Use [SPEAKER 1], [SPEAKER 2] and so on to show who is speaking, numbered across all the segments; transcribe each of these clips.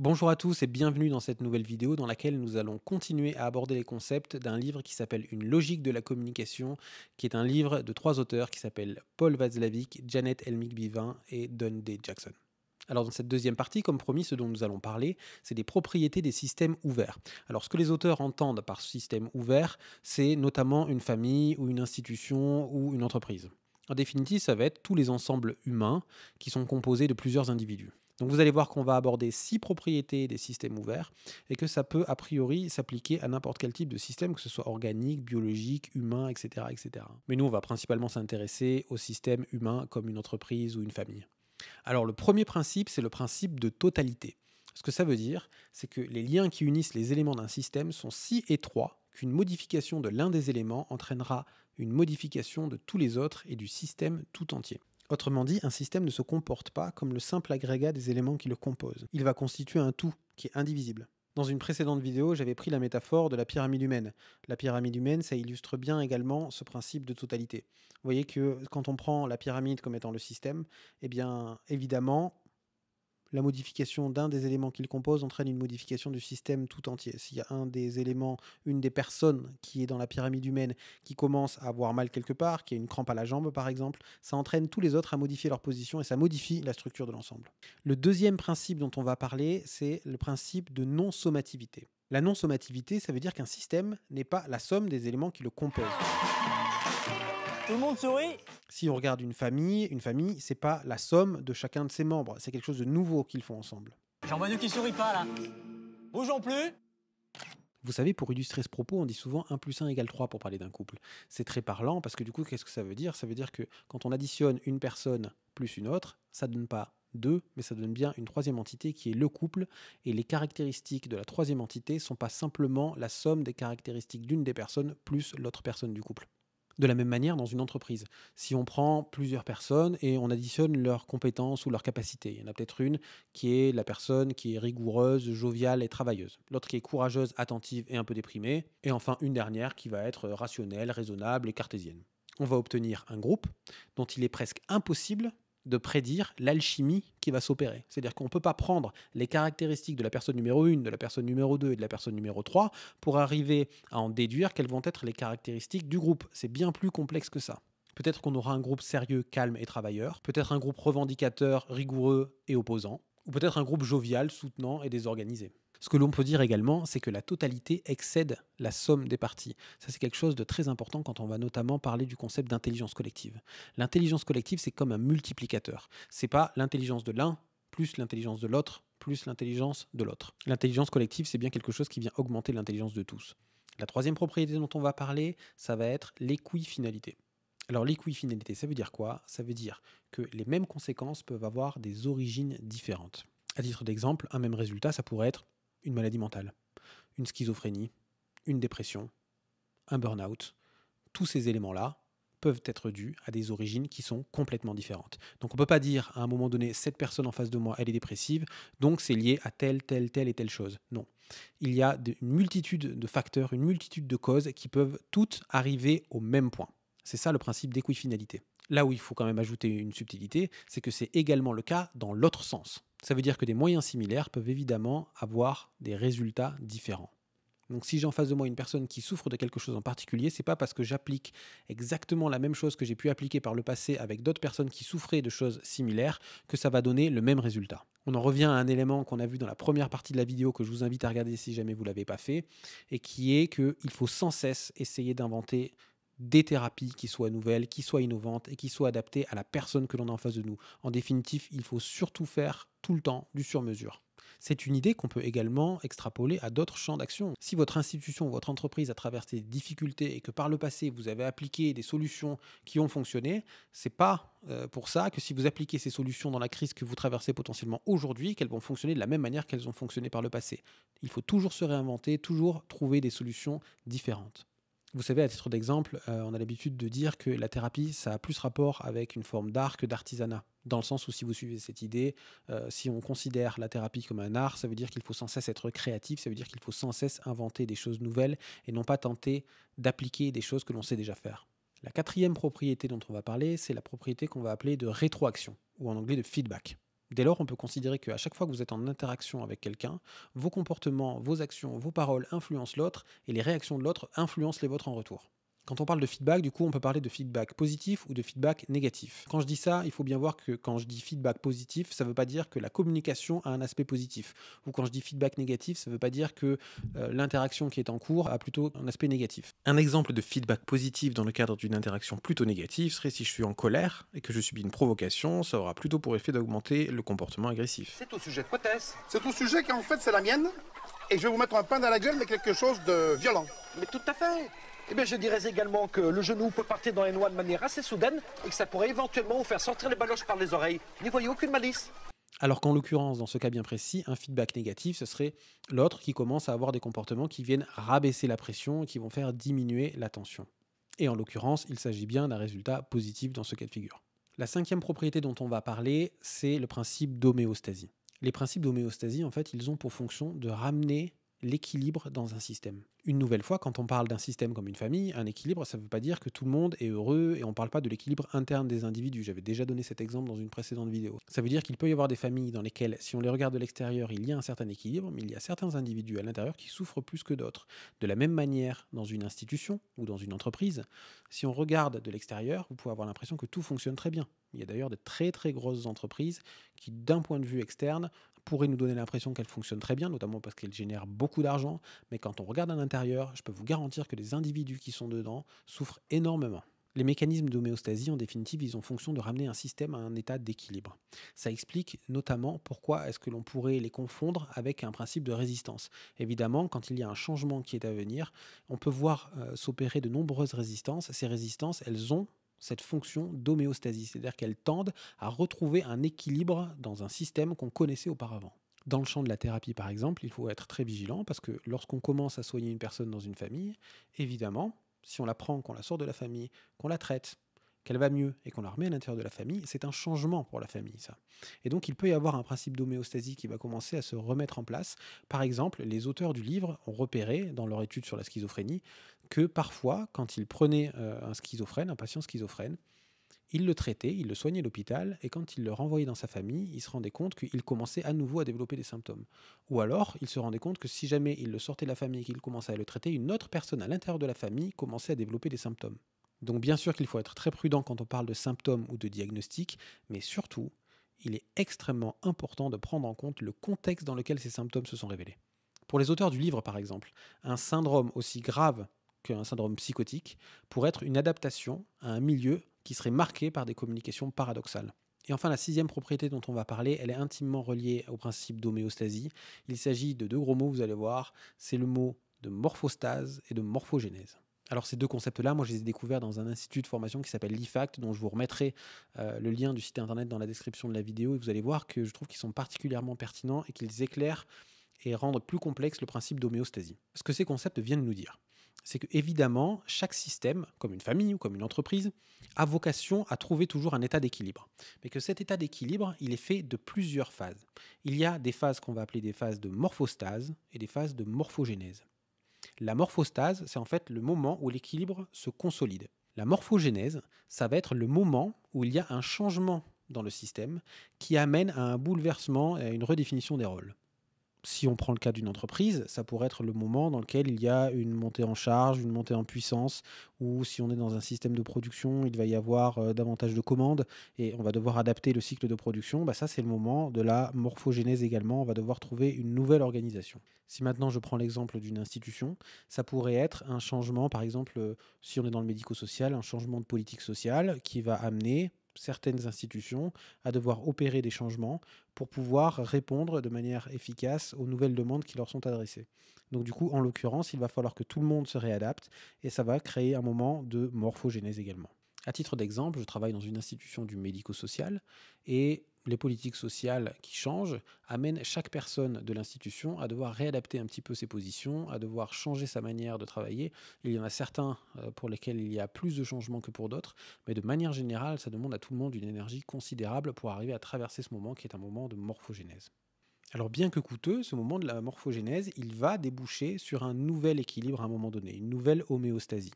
[SPEAKER 1] Bonjour à tous et bienvenue dans cette nouvelle vidéo dans laquelle nous allons continuer à aborder les concepts d'un livre qui s'appelle Une logique de la communication, qui est un livre de trois auteurs qui s'appellent Paul Václavic, Janet Elmick Bivin et Don D. Jackson. Alors dans cette deuxième partie, comme promis, ce dont nous allons parler, c'est des propriétés des systèmes ouverts. Alors ce que les auteurs entendent par système ouvert, c'est notamment une famille ou une institution ou une entreprise. En définitive, ça va être tous les ensembles humains qui sont composés de plusieurs individus. Donc vous allez voir qu'on va aborder six propriétés des systèmes ouverts et que ça peut a priori s'appliquer à n'importe quel type de système, que ce soit organique, biologique, humain, etc. etc. Mais nous, on va principalement s'intéresser au système humain comme une entreprise ou une famille. Alors le premier principe, c'est le principe de totalité. Ce que ça veut dire, c'est que les liens qui unissent les éléments d'un système sont si étroits qu'une modification de l'un des éléments entraînera une modification de tous les autres et du système tout entier. Autrement dit, un système ne se comporte pas comme le simple agrégat des éléments qui le composent. Il va constituer un tout qui est indivisible. Dans une précédente vidéo, j'avais pris la métaphore de la pyramide humaine. La pyramide humaine, ça illustre bien également ce principe de totalité. Vous voyez que quand on prend la pyramide comme étant le système, eh bien évidemment, la modification d'un des éléments qu'il compose entraîne une modification du système tout entier. S'il y a un des éléments, une des personnes qui est dans la pyramide humaine qui commence à avoir mal quelque part, qui a une crampe à la jambe par exemple, ça entraîne tous les autres à modifier leur position et ça modifie la structure de l'ensemble. Le deuxième principe dont on va parler, c'est le principe de non-sommativité. La non-sommativité, ça veut dire qu'un système n'est pas la somme des éléments qui le composent.
[SPEAKER 2] Tout le monde sourit
[SPEAKER 1] Si on regarde une famille, une famille, c'est pas la somme de chacun de ses membres, c'est quelque chose de nouveau qu'ils font ensemble.
[SPEAKER 2] J'en vois deux qui sourit pas là. Bougeons plus
[SPEAKER 1] Vous savez, pour illustrer ce propos, on dit souvent 1 plus 1 égale 3 pour parler d'un couple. C'est très parlant parce que du coup, qu'est-ce que ça veut dire? Ça veut dire que quand on additionne une personne plus une autre, ça ne donne pas deux, mais ça donne bien une troisième entité qui est le couple, et les caractéristiques de la troisième entité ne sont pas simplement la somme des caractéristiques d'une des personnes plus l'autre personne du couple. De la même manière, dans une entreprise, si on prend plusieurs personnes et on additionne leurs compétences ou leurs capacités, il y en a peut-être une qui est la personne qui est rigoureuse, joviale et travailleuse, l'autre qui est courageuse, attentive et un peu déprimée, et enfin une dernière qui va être rationnelle, raisonnable et cartésienne. On va obtenir un groupe dont il est presque impossible de prédire l'alchimie qui va s'opérer. C'est-à-dire qu'on ne peut pas prendre les caractéristiques de la personne numéro 1, de la personne numéro 2 et de la personne numéro 3 pour arriver à en déduire quelles vont être les caractéristiques du groupe. C'est bien plus complexe que ça. Peut-être qu'on aura un groupe sérieux, calme et travailleur, peut-être un groupe revendicateur, rigoureux et opposant, ou peut-être un groupe jovial, soutenant et désorganisé. Ce que l'on peut dire également, c'est que la totalité excède la somme des parties. Ça, c'est quelque chose de très important quand on va notamment parler du concept d'intelligence collective. L'intelligence collective, c'est comme un multiplicateur. C'est pas l'intelligence de l'un plus l'intelligence de l'autre plus l'intelligence de l'autre. L'intelligence collective, c'est bien quelque chose qui vient augmenter l'intelligence de tous. La troisième propriété dont on va parler, ça va être l'équifinalité. Alors l'équifinalité, ça veut dire quoi? Ça veut dire que les mêmes conséquences peuvent avoir des origines différentes. À titre d'exemple, un même résultat, ça pourrait être une maladie mentale, une schizophrénie, une dépression, un burn-out. Tous ces éléments-là peuvent être dus à des origines qui sont complètement différentes. Donc on ne peut pas dire à un moment donné, cette personne en face de moi, elle est dépressive, donc c'est lié à telle, telle, telle et telle chose. Non. Il y a une multitude de facteurs, une multitude de causes qui peuvent toutes arriver au même point. C'est ça le principe d'équifinalité. Là où il faut quand même ajouter une subtilité, c'est que c'est également le cas dans l'autre sens. Ça veut dire que des moyens similaires peuvent évidemment avoir des résultats différents. Donc si j'ai en face de moi une personne qui souffre de quelque chose en particulier, c'est pas parce que j'applique exactement la même chose que j'ai pu appliquer par le passé avec d'autres personnes qui souffraient de choses similaires que ça va donner le même résultat. On en revient à un élément qu'on a vu dans la première partie de la vidéo que je vous invite à regarder si jamais vous l'avez pas fait et qui est qu'il faut sans cesse essayer d'inventer des thérapies qui soient nouvelles, qui soient innovantes et qui soient adaptées à la personne que l'on a en face de nous. En définitive, il faut surtout faire tout le temps du sur-mesure. C'est une idée qu'on peut également extrapoler à d'autres champs d'action. Si votre institution ou votre entreprise a traversé des difficultés et que par le passé vous avez appliqué des solutions qui ont fonctionné, c'est pas euh, pour ça que si vous appliquez ces solutions dans la crise que vous traversez potentiellement aujourd'hui, qu'elles vont fonctionner de la même manière qu'elles ont fonctionné par le passé. Il faut toujours se réinventer, toujours trouver des solutions différentes. Vous savez, à titre d'exemple, euh, on a l'habitude de dire que la thérapie, ça a plus rapport avec une forme d'art que d'artisanat. Dans le sens où si vous suivez cette idée, euh, si on considère la thérapie comme un art, ça veut dire qu'il faut sans cesse être créatif, ça veut dire qu'il faut sans cesse inventer des choses nouvelles et non pas tenter d'appliquer des choses que l'on sait déjà faire. La quatrième propriété dont on va parler, c'est la propriété qu'on va appeler de rétroaction, ou en anglais de feedback. Dès lors, on peut considérer qu'à chaque fois que vous êtes en interaction avec quelqu'un, vos comportements, vos actions, vos paroles influencent l'autre et les réactions de l'autre influencent les vôtres en retour. Quand on parle de feedback, du coup, on peut parler de feedback positif ou de feedback négatif. Quand je dis ça, il faut bien voir que quand je dis feedback positif, ça ne veut pas dire que la communication a un aspect positif. Ou quand je dis feedback négatif, ça ne veut pas dire que euh, l'interaction qui est en cours a plutôt un aspect négatif. Un exemple de feedback positif dans le cadre d'une interaction plutôt négative serait si je suis en colère et que je subis une provocation, ça aura plutôt pour effet d'augmenter le comportement agressif.
[SPEAKER 3] C'est au sujet de quoi est-ce
[SPEAKER 4] C'est au sujet qu'en fait c'est la mienne et je vais vous mettre un pain dans la gueule mais quelque chose de violent.
[SPEAKER 3] Mais tout à fait eh bien, je dirais également que le genou peut partir dans les noix de manière assez soudaine et que ça pourrait éventuellement vous faire sortir les baloches par les oreilles. N'y voyez aucune malice.
[SPEAKER 1] Alors qu'en l'occurrence, dans ce cas bien précis, un feedback négatif, ce serait l'autre qui commence à avoir des comportements qui viennent rabaisser la pression et qui vont faire diminuer la tension. Et en l'occurrence, il s'agit bien d'un résultat positif dans ce cas de figure. La cinquième propriété dont on va parler, c'est le principe d'homéostasie. Les principes d'homéostasie, en fait, ils ont pour fonction de ramener l'équilibre dans un système. Une nouvelle fois, quand on parle d'un système comme une famille, un équilibre, ça ne veut pas dire que tout le monde est heureux et on ne parle pas de l'équilibre interne des individus. J'avais déjà donné cet exemple dans une précédente vidéo. Ça veut dire qu'il peut y avoir des familles dans lesquelles, si on les regarde de l'extérieur, il y a un certain équilibre, mais il y a certains individus à l'intérieur qui souffrent plus que d'autres. De la même manière, dans une institution ou dans une entreprise, si on regarde de l'extérieur, vous pouvez avoir l'impression que tout fonctionne très bien. Il y a d'ailleurs de très très grosses entreprises qui, d'un point de vue externe, pourrait nous donner l'impression qu'elle fonctionne très bien, notamment parce qu'elle génère beaucoup d'argent, mais quand on regarde à l'intérieur, je peux vous garantir que les individus qui sont dedans souffrent énormément. Les mécanismes d'homéostasie, en définitive, ils ont fonction de ramener un système à un état d'équilibre. Ça explique notamment pourquoi est-ce que l'on pourrait les confondre avec un principe de résistance. Évidemment, quand il y a un changement qui est à venir, on peut voir euh, s'opérer de nombreuses résistances. Ces résistances, elles ont cette fonction d'homéostasie, c'est-à-dire qu'elles tendent à retrouver un équilibre dans un système qu'on connaissait auparavant. Dans le champ de la thérapie, par exemple, il faut être très vigilant parce que lorsqu'on commence à soigner une personne dans une famille, évidemment, si on la prend, qu'on la sort de la famille, qu'on la traite, qu'elle va mieux et qu'on la remet à l'intérieur de la famille, c'est un changement pour la famille, ça. Et donc, il peut y avoir un principe d'homéostasie qui va commencer à se remettre en place. Par exemple, les auteurs du livre ont repéré, dans leur étude sur la schizophrénie, que parfois, quand ils prenaient euh, un schizophrène, un patient schizophrène, ils le traitaient, ils le soignaient à l'hôpital, et quand ils le renvoyaient dans sa famille, ils se rendaient compte qu'il commençait à nouveau à développer des symptômes. Ou alors, ils se rendaient compte que si jamais il le sortait de la famille et qu'il commençait à le traiter, une autre personne à l'intérieur de la famille commençait à développer des symptômes. Donc bien sûr qu'il faut être très prudent quand on parle de symptômes ou de diagnostic, mais surtout, il est extrêmement important de prendre en compte le contexte dans lequel ces symptômes se sont révélés. Pour les auteurs du livre, par exemple, un syndrome aussi grave qu'un syndrome psychotique pourrait être une adaptation à un milieu qui serait marqué par des communications paradoxales. Et enfin, la sixième propriété dont on va parler, elle est intimement reliée au principe d'homéostasie. Il s'agit de deux gros mots, vous allez voir, c'est le mot de morphostase et de morphogénèse. Alors ces deux concepts-là, moi je les ai découverts dans un institut de formation qui s'appelle l'IFACT, dont je vous remettrai euh, le lien du site internet dans la description de la vidéo, et vous allez voir que je trouve qu'ils sont particulièrement pertinents et qu'ils éclairent et rendent plus complexe le principe d'homéostasie. Ce que ces concepts viennent nous dire, c'est que évidemment, chaque système, comme une famille ou comme une entreprise, a vocation à trouver toujours un état d'équilibre. Mais que cet état d'équilibre, il est fait de plusieurs phases. Il y a des phases qu'on va appeler des phases de morphostase et des phases de morphogénèse. La morphostase, c'est en fait le moment où l'équilibre se consolide. La morphogénèse, ça va être le moment où il y a un changement dans le système qui amène à un bouleversement et à une redéfinition des rôles si on prend le cas d'une entreprise, ça pourrait être le moment dans lequel il y a une montée en charge, une montée en puissance, ou si on est dans un système de production, il va y avoir euh, davantage de commandes et on va devoir adapter le cycle de production. Bah ça, c'est le moment de la morphogénèse également. On va devoir trouver une nouvelle organisation. Si maintenant je prends l'exemple d'une institution, ça pourrait être un changement, par exemple, euh, si on est dans le médico-social, un changement de politique sociale qui va amener certaines institutions à devoir opérer des changements pour pouvoir répondre de manière efficace aux nouvelles demandes qui leur sont adressées. Donc du coup, en l'occurrence, il va falloir que tout le monde se réadapte et ça va créer un moment de morphogénèse également. À titre d'exemple, je travaille dans une institution du médico-social et les politiques sociales qui changent amènent chaque personne de l'institution à devoir réadapter un petit peu ses positions, à devoir changer sa manière de travailler. Il y en a certains euh, pour lesquels il y a plus de changements que pour d'autres, mais de manière générale, ça demande à tout le monde une énergie considérable pour arriver à traverser ce moment qui est un moment de morphogénèse. Alors bien que coûteux, ce moment de la morphogénèse, il va déboucher sur un nouvel équilibre à un moment donné, une nouvelle homéostasie.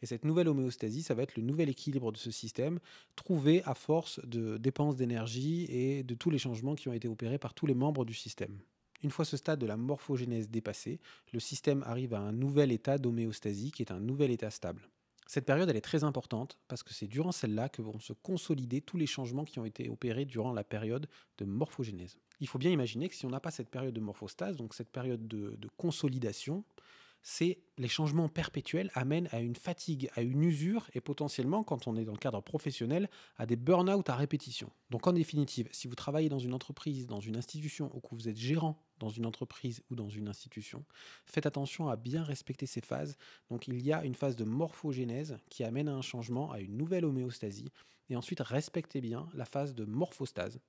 [SPEAKER 1] Et cette nouvelle homéostasie, ça va être le nouvel équilibre de ce système, trouvé à force de dépenses d'énergie et de tous les changements qui ont été opérés par tous les membres du système. Une fois ce stade de la morphogénèse dépassé, le système arrive à un nouvel état d'homéostasie qui est un nouvel état stable. Cette période, est très importante parce que c'est durant celle-là que vont se consolider tous les changements qui ont été opérés durant la période de morphogénèse. Il faut bien imaginer que si on n'a pas cette période de morphostase, donc cette période de, de consolidation, c'est les changements perpétuels amènent à une fatigue, à une usure et potentiellement, quand on est dans le cadre professionnel, à des burn-out à répétition. Donc en définitive, si vous travaillez dans une entreprise, dans une institution ou que vous êtes gérant dans une entreprise ou dans une institution, faites attention à bien respecter ces phases. Donc il y a une phase de morphogénèse qui amène à un changement, à une nouvelle homéostasie, et ensuite respectez bien la phase de morphostase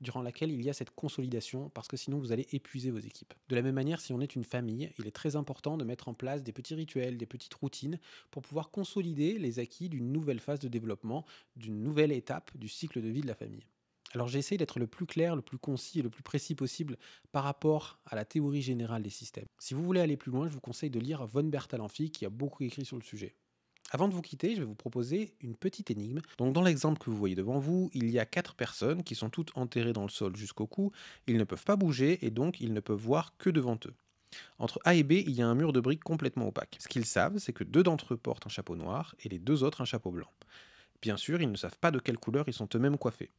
[SPEAKER 1] durant laquelle il y a cette consolidation, parce que sinon vous allez épuiser vos équipes. De la même manière, si on est une famille, il est très important de mettre en place des petits rituels, des petites routines, pour pouvoir consolider les acquis d'une nouvelle phase de développement, d'une nouvelle étape du cycle de vie de la famille. Alors j'ai essayé d'être le plus clair, le plus concis et le plus précis possible par rapport à la théorie générale des systèmes. Si vous voulez aller plus loin, je vous conseille de lire Von Bertalanffy qui a beaucoup écrit sur le sujet. Avant de vous quitter, je vais vous proposer une petite énigme. Donc dans l'exemple que vous voyez devant vous, il y a quatre personnes qui sont toutes enterrées dans le sol jusqu'au cou. Ils ne peuvent pas bouger et donc ils ne peuvent voir que devant eux. Entre A et B, il y a un mur de briques complètement opaque. Ce qu'ils savent, c'est que deux d'entre eux portent un chapeau noir et les deux autres un chapeau blanc. Bien sûr, ils ne savent pas de quelle couleur ils sont eux-mêmes coiffés.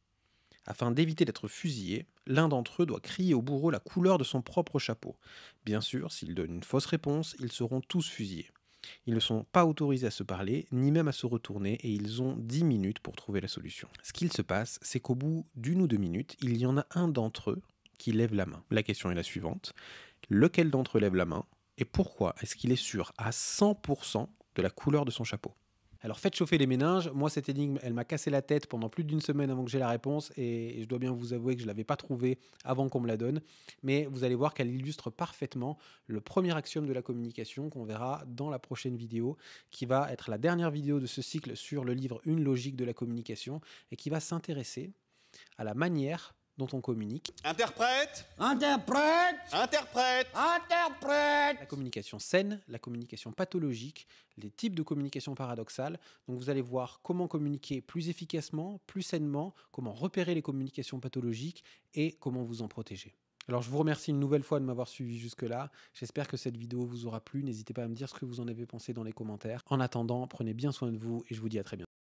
[SPEAKER 1] Afin d'éviter d'être fusillés, l'un d'entre eux doit crier au bourreau la couleur de son propre chapeau. Bien sûr, s'ils donnent une fausse réponse, ils seront tous fusillés. Ils ne sont pas autorisés à se parler, ni même à se retourner, et ils ont 10 minutes pour trouver la solution. Ce qu'il se passe, c'est qu'au bout d'une ou deux minutes, il y en a un d'entre eux qui lève la main. La question est la suivante. Lequel d'entre eux lève la main et pourquoi est-ce qu'il est sûr à 100% de la couleur de son chapeau? Alors faites chauffer les méninges. Moi, cette énigme, elle m'a cassé la tête pendant plus d'une semaine avant que j'ai la réponse et je dois bien vous avouer que je ne l'avais pas trouvée avant qu'on me la donne. Mais vous allez voir qu'elle illustre parfaitement le premier axiome de la communication qu'on verra dans la prochaine vidéo, qui va être la dernière vidéo de ce cycle sur le livre Une logique de la communication et qui va s'intéresser à la manière dont on communique.
[SPEAKER 5] Interprète
[SPEAKER 6] Interprète
[SPEAKER 5] Interprète
[SPEAKER 6] Interprète
[SPEAKER 1] La communication saine, la communication pathologique, les types de communication paradoxale. Donc vous allez voir comment communiquer plus efficacement, plus sainement, comment repérer les communications pathologiques et comment vous en protéger. Alors je vous remercie une nouvelle fois de m'avoir suivi jusque-là. J'espère que cette vidéo vous aura plu. N'hésitez pas à me dire ce que vous en avez pensé dans les commentaires. En attendant, prenez bien soin de vous et je vous dis à très bientôt.